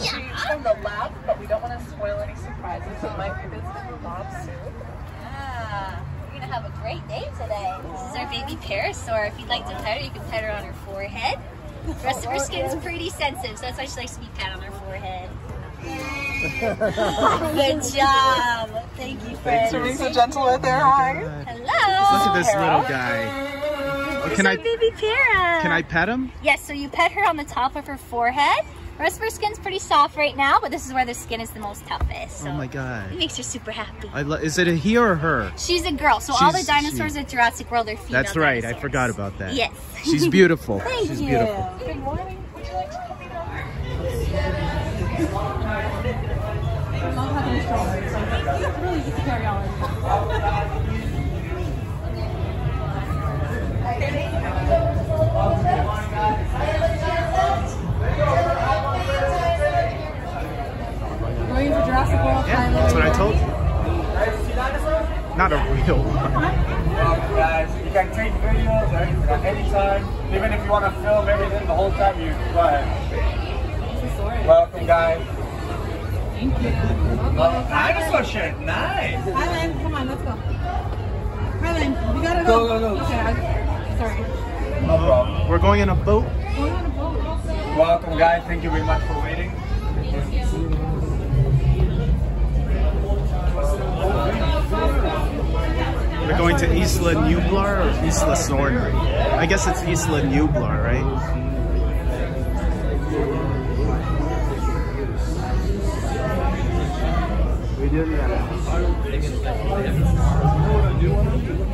yeah, she's from the lab, but we don't want to spoil any surprises. We might be visiting Bob soon. Yeah. We're gonna have a great day today. This is our baby parasaur. If you'd like to pet her, you can pet her on her forehead. The rest of her oh, skin's pretty sensitive, so that's why she likes to be pet on her forehead. Good job. Thank you, friends. So being so gentle with her. Hi. Hello. Look at this Para. little guy. Oh, This can I our baby para. can I pet him? Yes, so you pet her on the top of her forehead. The rest of her skin's pretty soft right now, but this is where the skin is the most toughest. Oh so Oh my god. It makes her super happy. I lo- is it a he or her? She's a girl, so all the dinosaurs she- at Jurassic World are female That's right. I forgot about that. Yes. She's beautiful. Thank She's you. beautiful. Good morning. Would you like to come meet us? Going to Jurassic World. Yeah, that's what I told you. Not a real one. guys, you can take videos right, at any time. Even if you want to film everything the whole time, you go ahead. Welcome, guys. Thank you. Dinosaur shit, nice. Highland, come on, let's go. Highland, we gotta Go, go. go, go. Okay, I, sorry. No problem. We're going in a boat. Going on a boat. Welcome, guys. Thank you very much for going to Isla Nublar or Isla Sorna. I guess it's Isla Nublar, right? I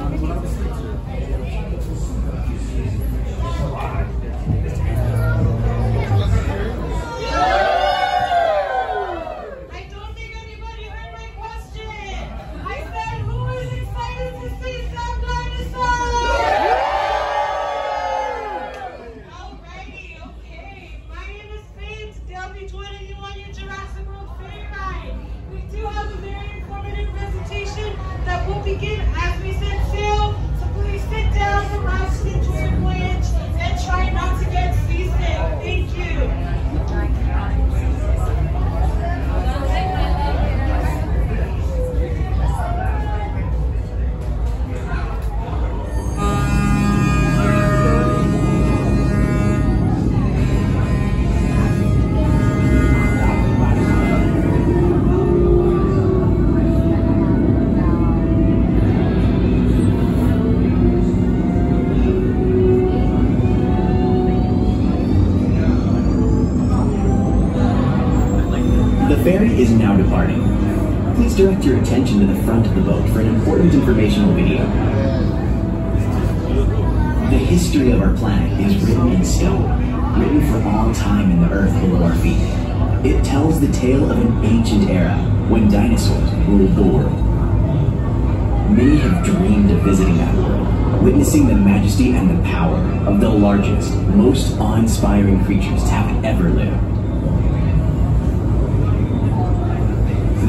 Many have dreamed of visiting that world, witnessing the majesty and the power of the largest, most awe-inspiring creatures to have ever lived.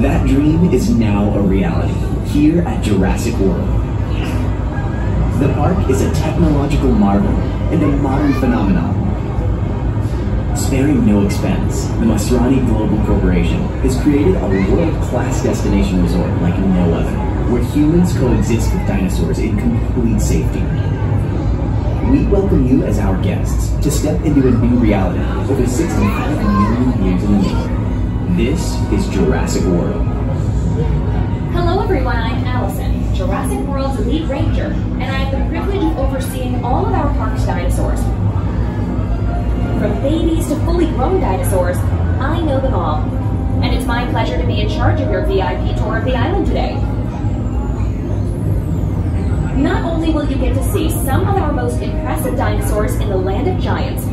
That dream is now a reality here at Jurassic World. The park is a technological marvel and a modern phenomenon. Sparing no expense, the Masrani Global Corporation has created a world-class destination resort like no other, where humans coexist with dinosaurs in complete safety. We welcome you as our guests to step into a new reality over 65 million years in the making. This is Jurassic World. Hello everyone, I'm Allison, Jurassic World's lead ranger, and I have the privilege of overseeing all of our park's dinosaurs. From babies to fully grown dinosaurs, I know them all. And it's my pleasure to be in charge of your VIP tour of the island today. Not only will you get to see some of our most impressive dinosaurs in the land of giants,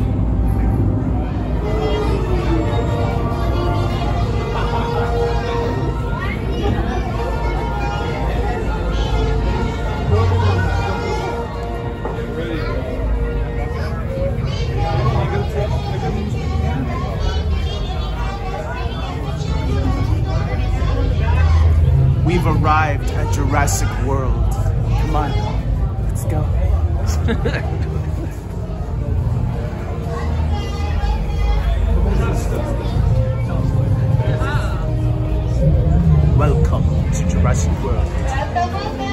We've arrived at Jurassic World. Come on, let's go. Welcome to Jurassic World.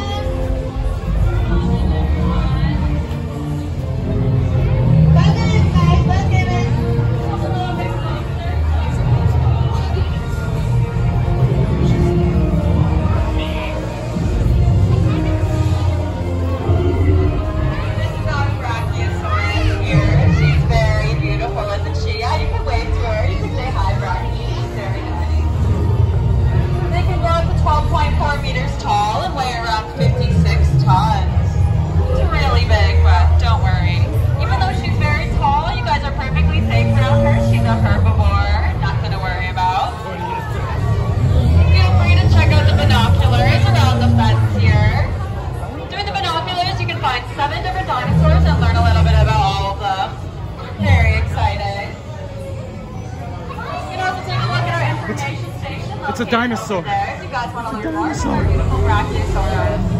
It's a dinosaur. over there If you guys want to learn more, dinosaur.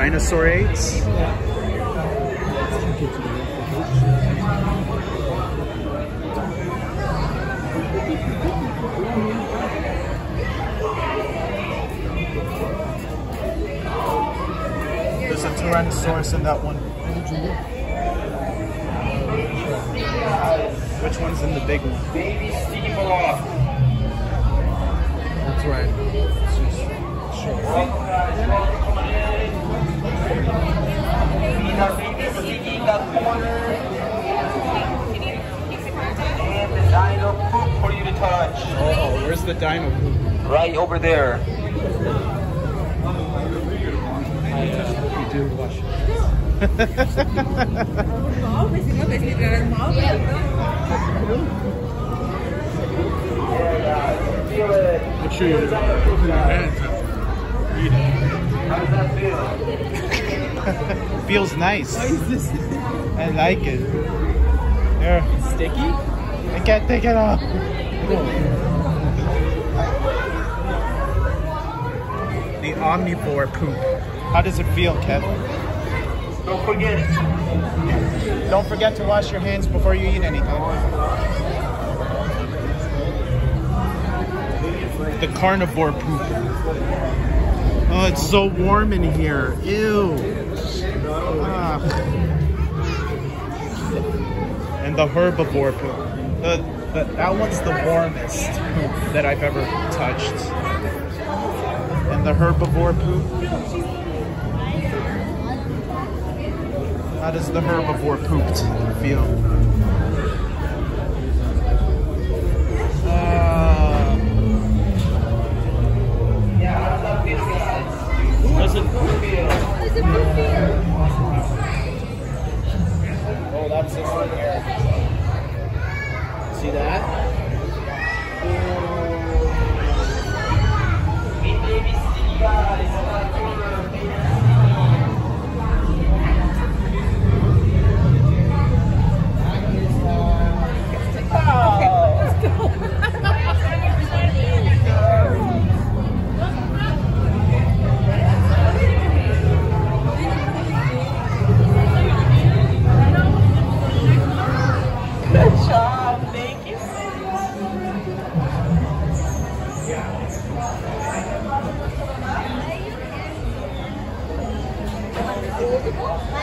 Dinosaur eggs. There's a Tyrannosaurus in that one. Which one's in the big one? Baby Steamaloft. That's right. Welcome And the dino poop for you to touch. Oh, where's the dino poop? Right over there. You do wash it. Feel it. Make sure you put your hands up. Eat it. How does that feel? Feels nice. I like it. There. Sticky? I can't take it off. The omnivore poop. How does it feel, Kevin? Don't forget it. Don't forget to wash your hands before you eat anything. The carnivore poop. Oh, it's so warm in here. Ew. And the herbivore poop. The, the, that one's the warmest poop that I've ever touched. And the herbivore poop. How does the herbivore pooped feel? Uh, does it Oh, here. See that? Baby train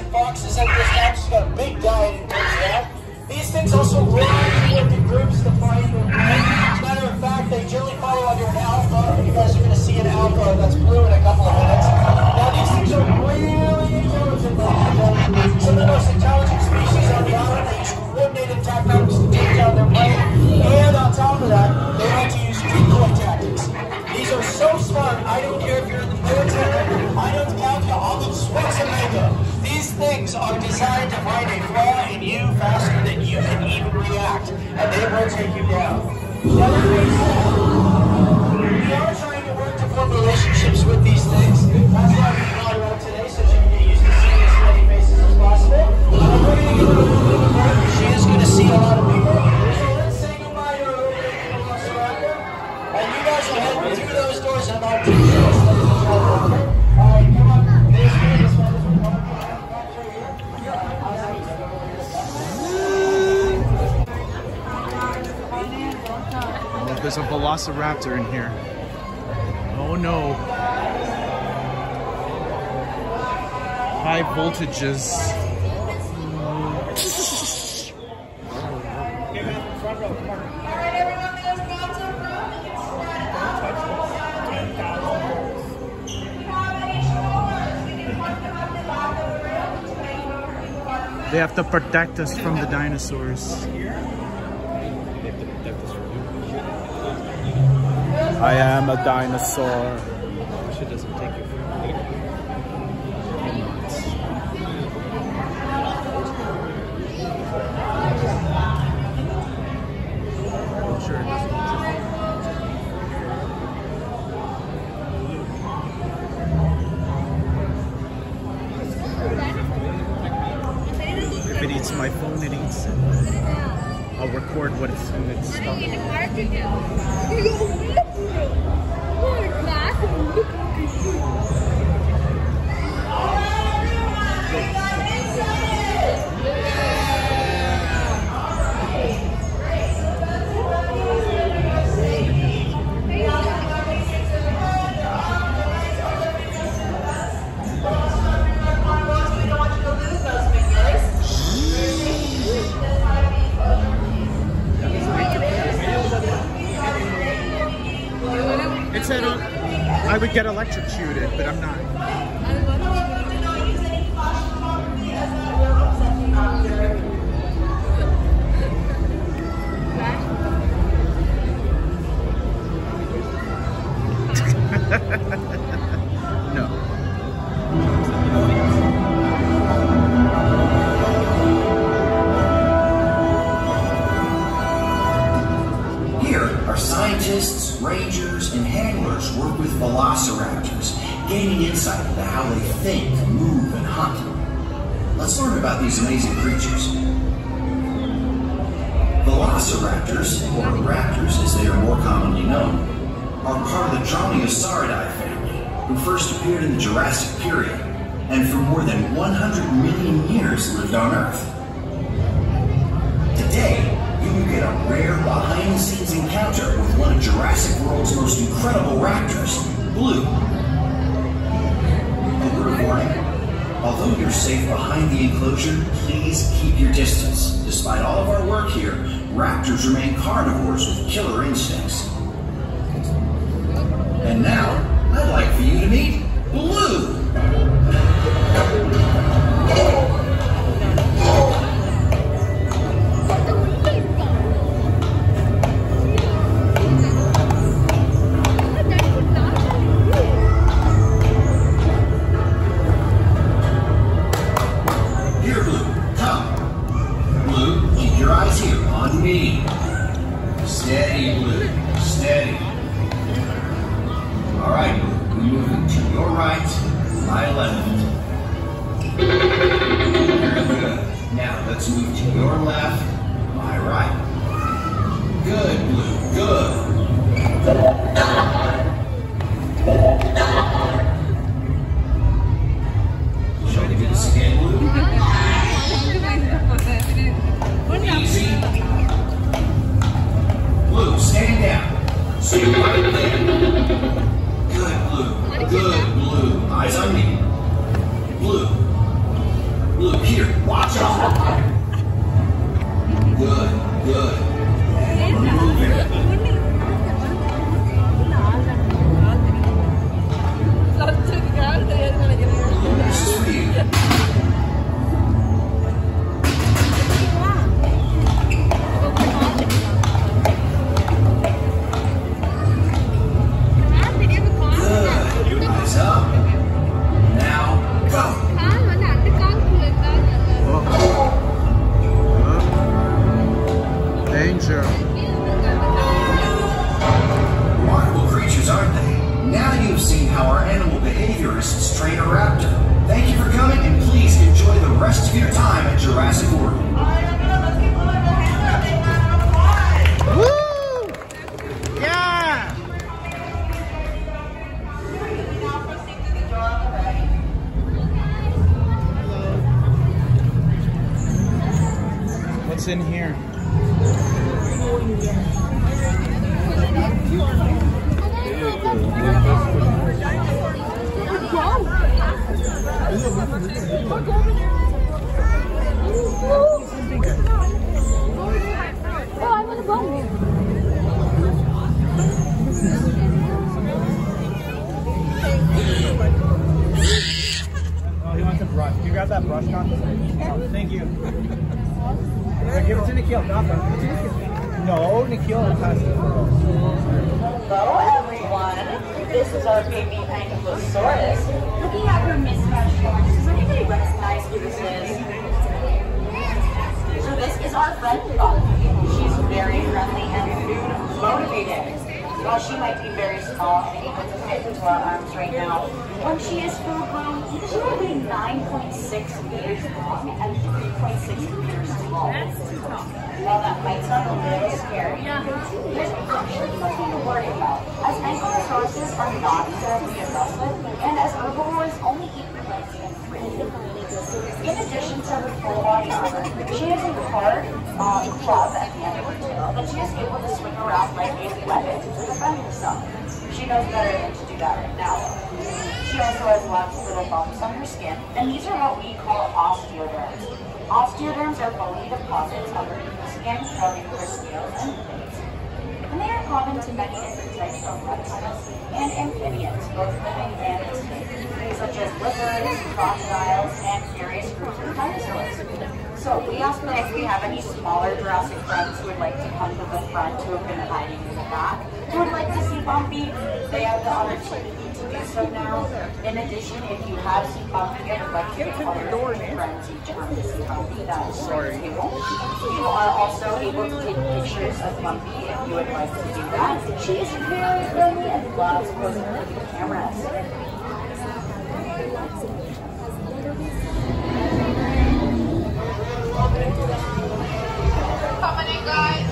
and foxes at this got a big diet in that. These things also run work in groups to find their prey. Things are designed to find a flaw in you faster than you can even react, and they will take you down. We are trying to work to form relationships with these things. That's why we brought her up today, so she can get used to seeing as many faces as possible. She is going to see a lot of people. Let's And you guys through those doors in about two minutes. There's a velociraptor in here. Oh no. High voltages. They have to protect us from the dinosaurs. I am a dinosaur. Shit doesn't take you If it eats my phone, it eats it. I'll record what it's in It said uh, I would get electrocuted, but I'm not. no. velociraptors, gaining insight into how they think, move, and hunt. Let's learn about these amazing creatures. Velociraptors, or raptors as they are more commonly known, are part of the Dromaeosauridae family, who first appeared in the Jurassic period, and for more than 100 million years lived on Earth. A rare behind-the-scenes encounter with one of Jurassic World's most incredible raptors, Blue. A warning. Although you're safe behind the enclosure, please keep your distance. Despite all of our work here, raptors remain carnivores with killer instincts. And now, I'd like for you to meet Blue. Your right, my left. Good. Now let's move to your left, my right. Good, Blue, good. Shall we do this again, Blue? Easy. Blue, stand down. Stay right On me. Blue. Blue, here. Watch out. Good, good. This Thank you. Give it to Nikhil. No, Nikil has a. Hello everyone. This is our baby Ankylosaurus. Looking at her mismatched horns, does recognize who this is? So this is our friend Bumpy. She's very friendly and food motivated. While she might be very small and able to fit into our arms right now, when she is full grown, she will be 9.6 meters long and 3.6 meters tall. While that might sound a little scary, there's actually nothing to worry about, as ankylosauruses are not terribly aggressive, and as herbivores only eat plants and fruit. In addition to her full body armor, she has a hard uh, club at the end of her tail that she is able to swing around like a weapon to defend herself. She knows better than to do that right now. She also has lots of little bumps on her skin, and these are what we call osteoderms. Osteoderms are bony deposits underneath the skin covering her scales and plates. And they are common to many different types of reptiles and amphibians, both living and extinct, such as lizards, crocodiles, and dinosaurs. So we asked them if we have any smaller Jurassic friends who would like to come to the front who have been hiding in the back, who would like to see Bumpy. They have the opportunity to do so now. In addition, if you have seen Bumpy and would like to get other friends each come to see Bumpy, that is sorry. You. you are also able to take pictures of Bumpy if you would like to do that. She is very friendly and loves posing with the cameras. Coming in, guys.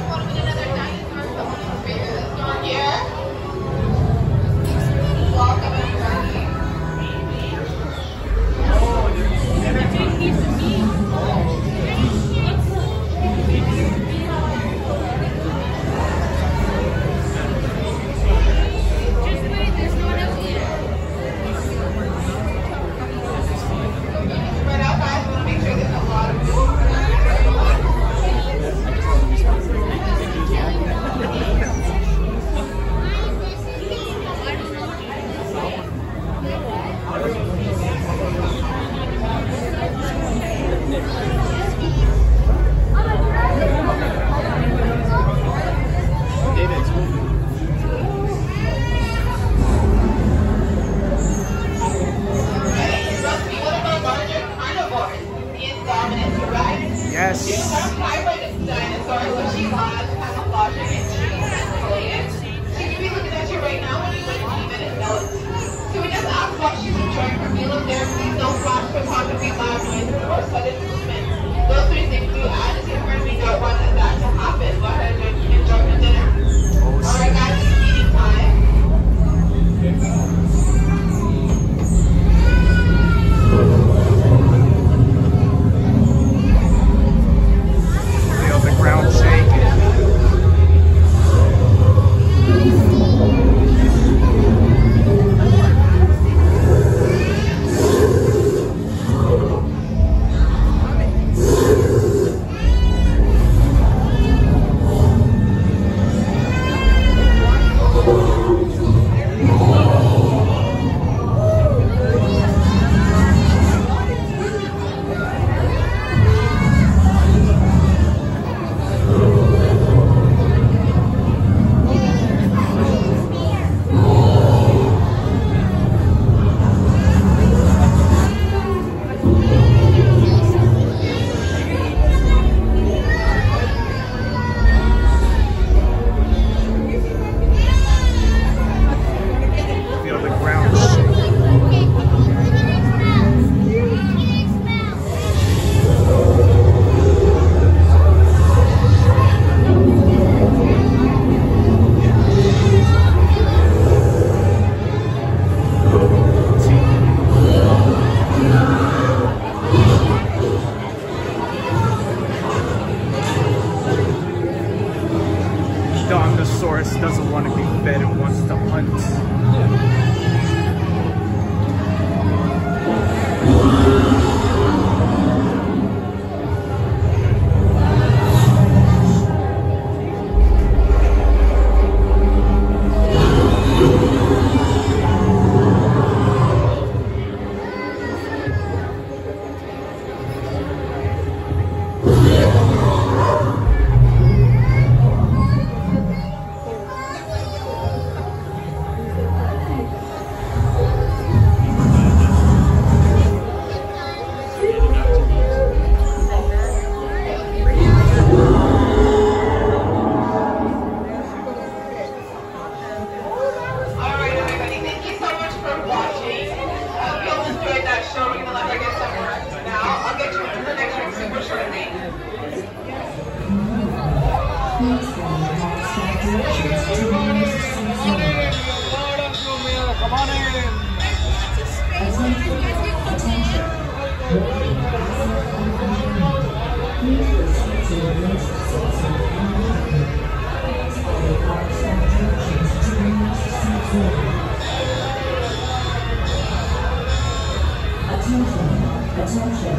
Attention,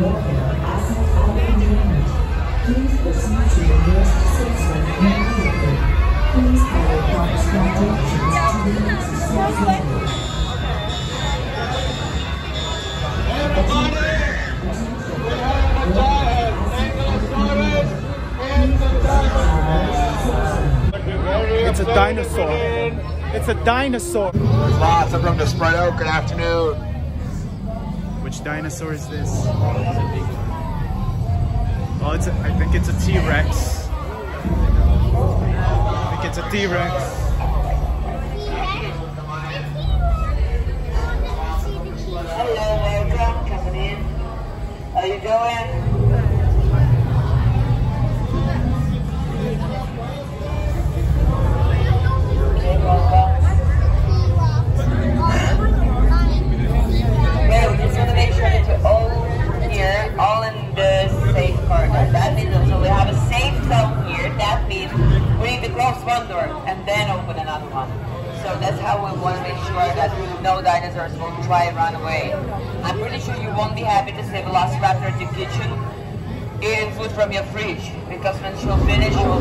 warfare assets are being drained. Please proceed to the nearest citizen immediately. Please follow Doc's directions to the next citizen. It's a dinosaur. It's a dinosaur. Lots of room to spread out. Good afternoon dinosaur is this? Oh, it's a, I think it's a T-Rex. I think it's a T-Rex. Hello, welcome. Coming in. Are you going?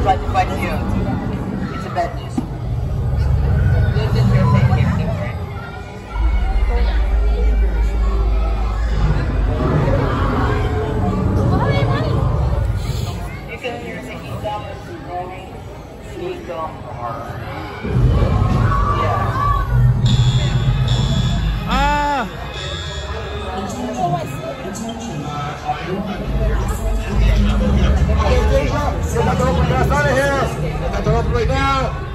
right back here. up right now.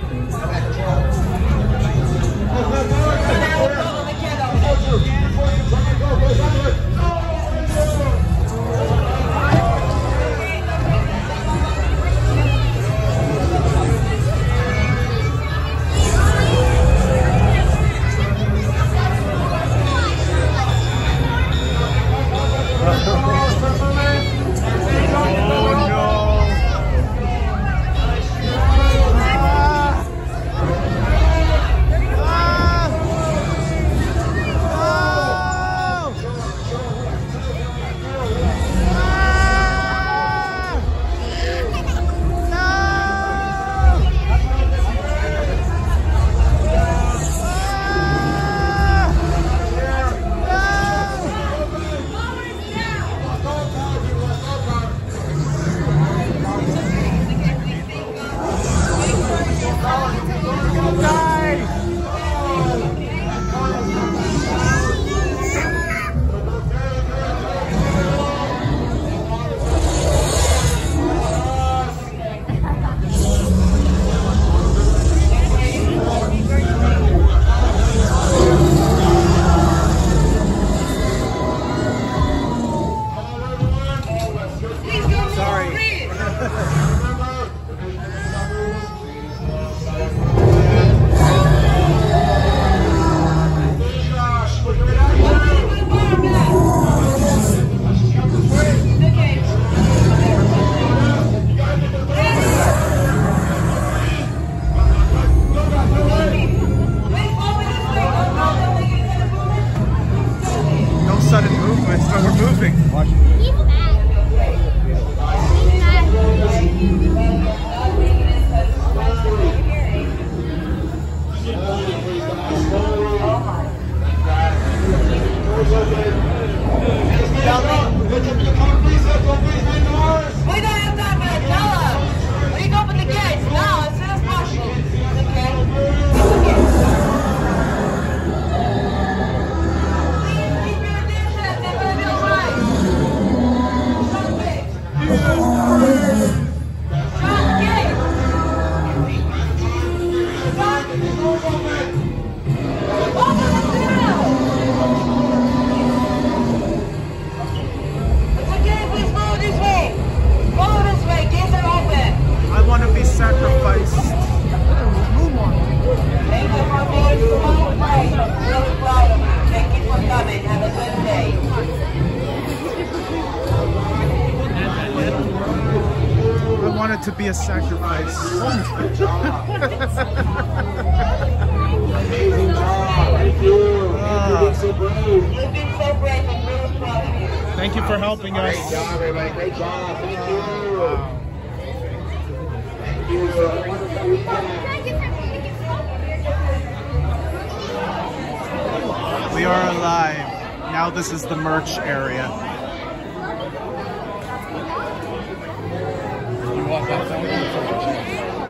This is the merch area.